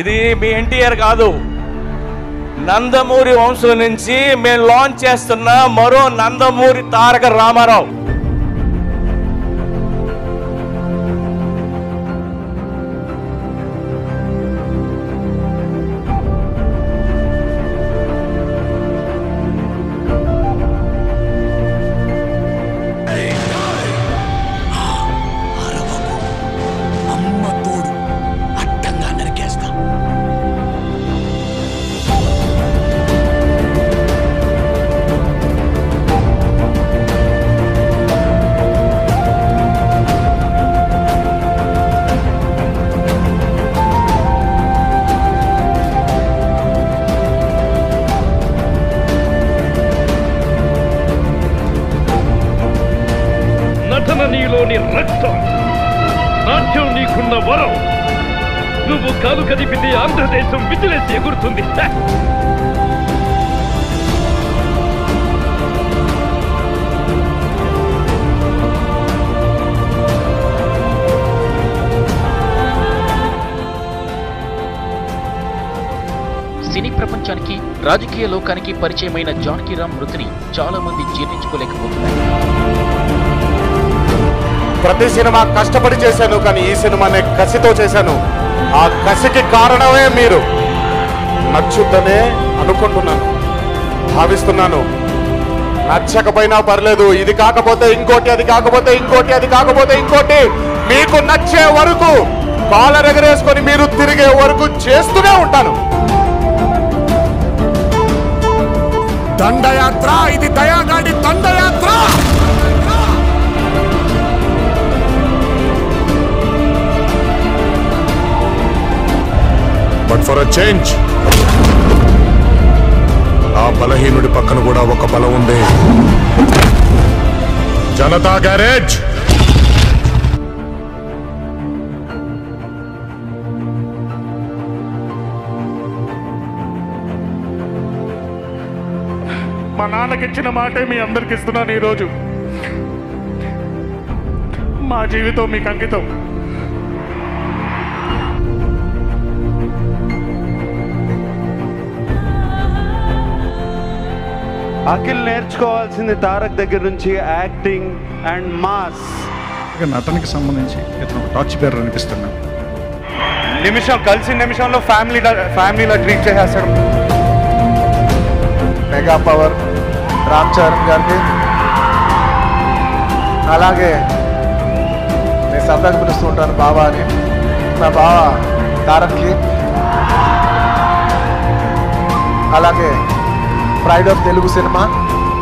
ఇది మీ ఎన్టీఆర్ కాదు. నందమూరి వంశం నుంచి మేము లాంచ్ చేస్తున్న మరో నందమూరి తారక రామారావు. నాట్యం నీకున్న వరం. నువ్వు కాలు కదిపింది ఆంధ్రదేశం విజిలెన్స్ ఎగురుతుంది. సినీ ప్రపంచానికి రాజకీయ లోకానికి పరిచయమైన జానకీరామ్ మృతిని చాలా మంది జీర్ణించుకోలేకపోతున్నారు. ప్రతి సినిమా కష్టపడి చేశాను కానీ ఈ సినిమాని కసితో చేశాను. ఆ కసికి కారణమే మీరు. నచ్చుద్దనే అనుకుంటున్నాను భావిస్తున్నాను. నచ్చకపోయినా పర్లేదు ఇది కాకపోతే ఇంకోటి అది కాకపోతే ఇంకోటి అది కాకపోతే ఇంకోటి. మీకు నచ్చే వరకు కాలర్ ఎగరేసుకొని మీరు తిరిగే వరకు చేస్తూనే ఉంటాను. దండయాత్ర ఇది దయాగాడి చేంజ్. ఆ బలహీనుడి పక్కన కూడా ఒక బలం ఉంది. జనతా గ్యారేజ్! మా నాన్నకిచ్చిన మాటే మీ అందరికి ఇస్తున్నాను ఈరోజు. మా జీవితం మీకు అంకితం. అఖిల్ నేర్చుకోవాల్సింది తారక్ దగ్గర నుంచి యాక్టింగ్ అండ్ మాస్. నటనకి సంబంధించి ఇతను ఒక టార్చ్ బేరర్ అనిపిస్తున్నాను నిమిషం కలిసి నిమిషంలో ఫ్యామిలీ ఫ్యామిలీలో ట్రీట్ చేసేస్తాడు. మెగా పవర్ రామ్ చరణ్ గారికి. అలాగే నేను సరదాగా పిలుస్తూ ఉంటాను బాబా అని. నా బావ తారక్కి. అలాగే pride of Telugu cinema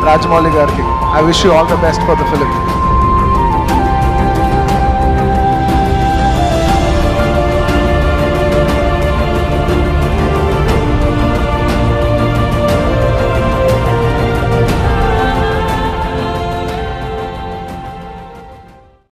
Rajamouli గారికి. I wish you all the best for the film